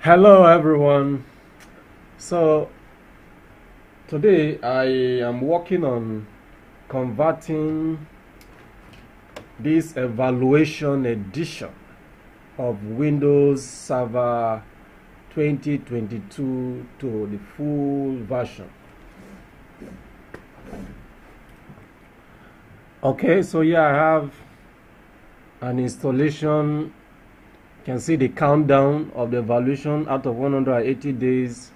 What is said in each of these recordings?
Hello everyone. So today I am working on converting this evaluation edition of Windows Server 2022 to the full version. Okay, so here I have an installation can see the countdown of the evaluation out of 180 days.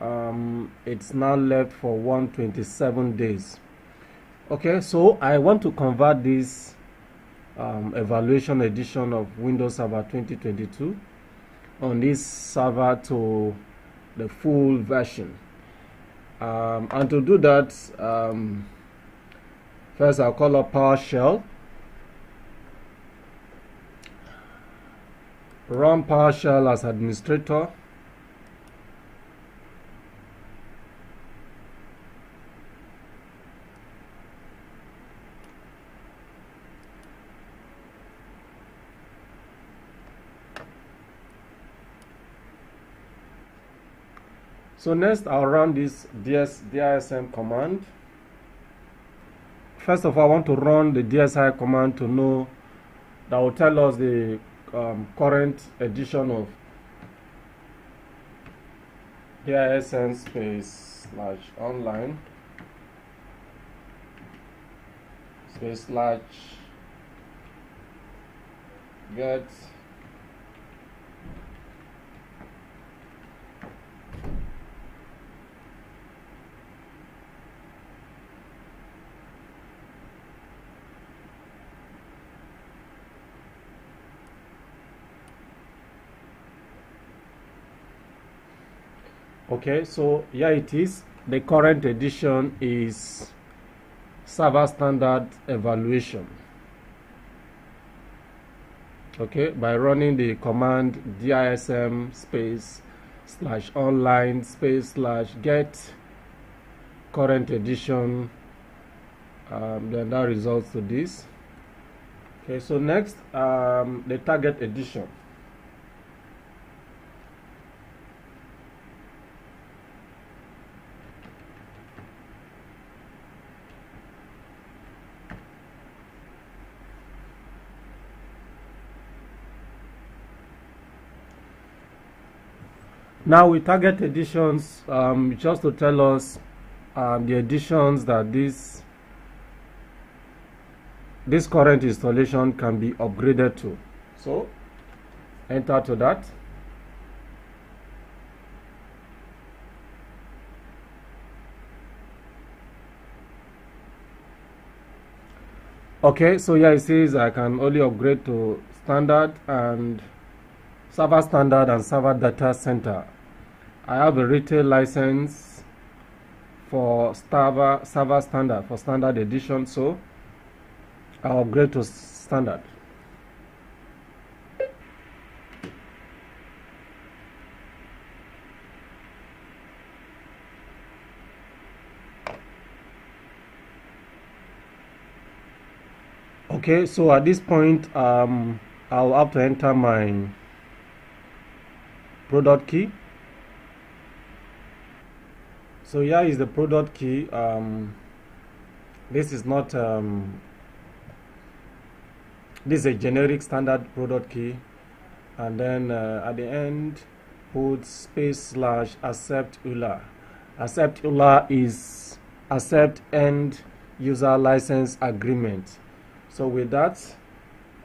Um, it's now left for 127 days. Okay so I want to convert this um, evaluation edition of Windows Server 2022 on this server to the full version. Um, and to do that um, first I'll call up PowerShell run PowerShell as administrator. So next I'll run this DS, DISM command. First of all I want to run the DSI command to know that will tell us the um, current edition of DISM space slash online. Space slash get okay so here it is. The current edition is server standard evaluation. Okay by running the command dism space slash online space slash get current edition um, then that results to this. Okay so next um, the target edition Now we target editions, um, just to tell us um, the editions that this this current installation can be upgraded to. So enter to that. Okay, so here it says I can only upgrade to standard and server standard and server data center I have a retail license for server, server standard for standard edition so I'll upgrade to standard. Okay so at this point um, I'll have to enter my product key so here is the product key um, this is not um, this is a generic standard product key. And then uh, at the end put space slash accept EULA accept EULA is accept end user license agreement. So with that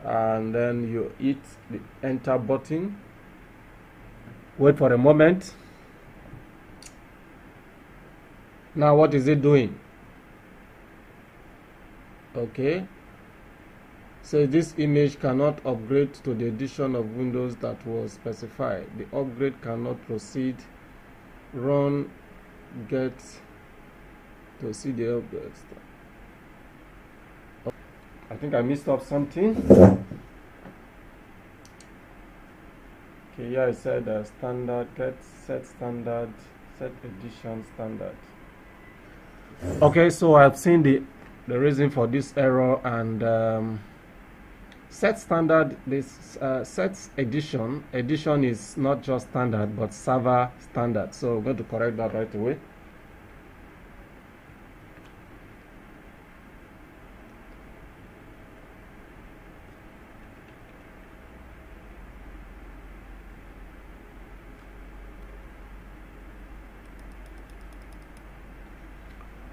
and then you hit the enter button. Wait for a moment now what is it doing? Okay. So this image cannot upgrade to the edition of windows that was specified. The upgrade cannot proceed. Run get to see the upgrade. I think I missed up something. Okay yeah I said uh, standard get set standard set edition standard okay so I've seen the the reason for this error and um, set standard this uh, set edition. Edition is not just standard but server standard. So we're going to correct that right away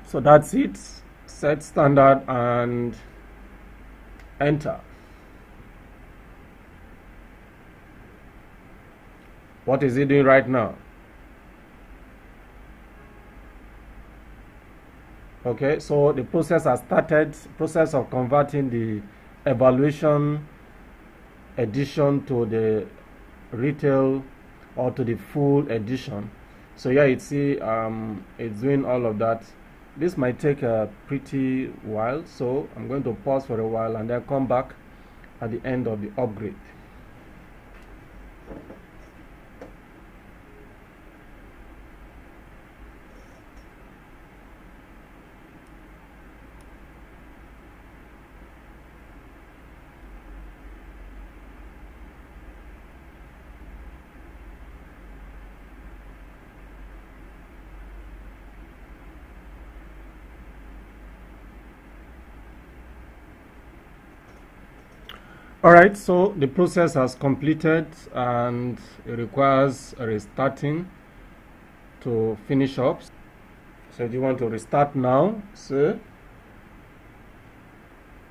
so that's it. Set standard and enter. What is he doing right now? Okay so the process has started. Process of converting the evaluation edition to the retail or to the full edition. So yeah you see um, it's doing all of that this might take a pretty while so I'm going to pause for a while and then come back at the end of the upgrade all right so the process has completed and it requires restarting to finish up. So do you want to restart now so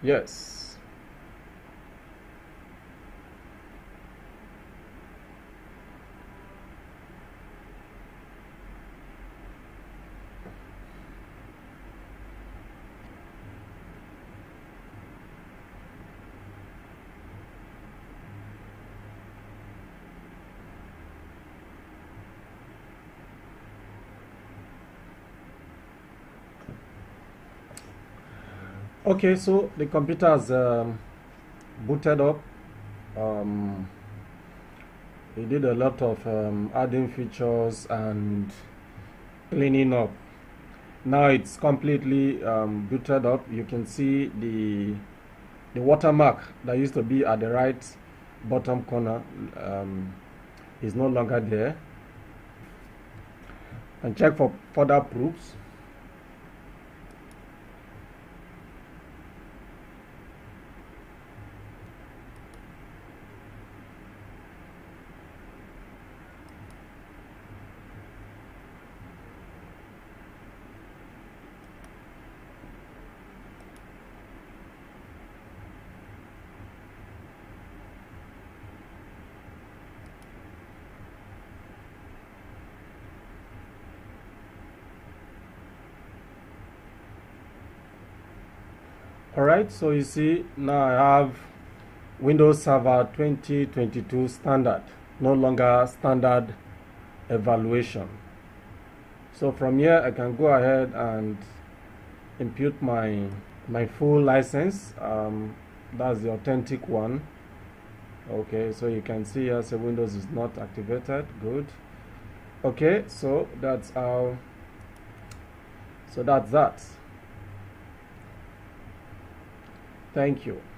yes okay so the computer has um, booted up. Um, we did a lot of um, adding features and cleaning up. Now it's completely um, booted up. You can see the the watermark that used to be at the right bottom corner um, is no longer there. And check for further proofs alright so you see now I have Windows Server 2022 standard no longer standard evaluation. So from here I can go ahead and impute my my full license. Um, that's the authentic one. Okay so you can see here say Windows is not activated. Good. Okay so that's how so that's that Thank you.